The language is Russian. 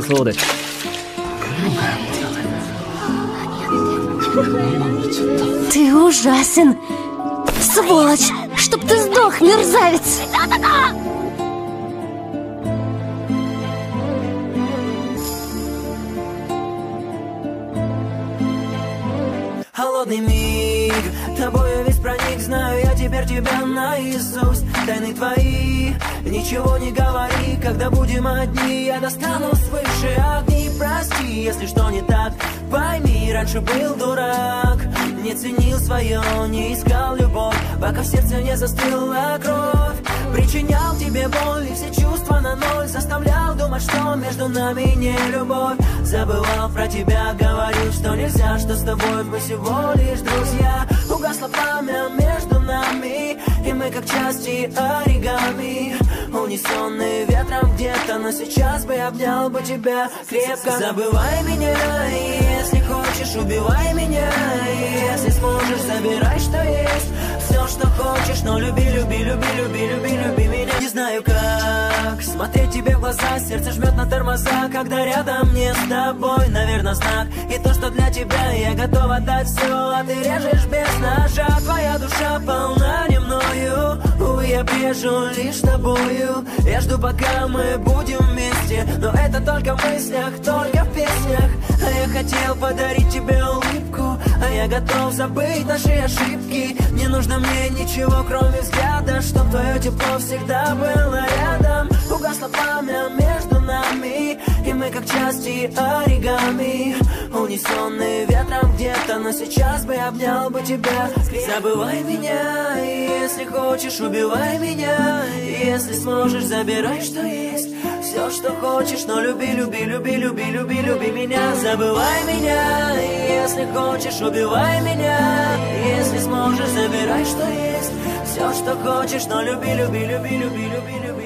происходит? Ты ужасен! Сволочь! Чтоб ты сдох, мерзавец! Холодный миг, тобой проник Знаю я теперь тебя наизусть. Тайны твои, ничего не говори. Когда будем одни, я достану свыше огни. Прости, если что не так, пойми Раньше был дурак, не ценил свое Не искал любовь, пока в сердце не застыла кровь. Причинял тебе боль и все чувства на ноль. Заставлял думать, что между нами не любовь. Забывал про тебя, говорил, что нельзя Что с тобой мы всего лишь друзья. Угасло пламя между нами И мы как части оригами. Унесенные ветром где-то Но сейчас бы обнял бы тебя крепко. Забывай меня, если хочешь, убивай меня. Если сможешь, забирай, что есть. Все, что хочешь, но люби, смотреть тебе в глаза Сердце жмет на тормоза, когда рядом не с тобой Наверное, знак. И то, что для тебя я готова дать все А ты режешь без ножа. Твоя душа полна не мною Увы, я брежу лишь тобою. Я жду, пока мы будем вместе Но это только в мыслях, только в песнях. А я хотел подарить тебе улыбку А я готов забыть наши ошибки. Не нужно мне ничего, кроме взгляда Чтоб твое тепло всегда было рядом Угасло пламя между нами. И мы как части оригами Унесенные ветром где-то. Но сейчас бы обнял бы тебя. Забывай меня, если хочешь, убивай меня. Если сможешь, забирай, что есть. Все, что хочешь, но люби, люби, люби, люби, люби, люби меня. Забывай меня, если хочешь, убивай меня. Если сможешь, забирай, что есть. Все, что хочешь, но люби, люби, люби, люби, люби, люби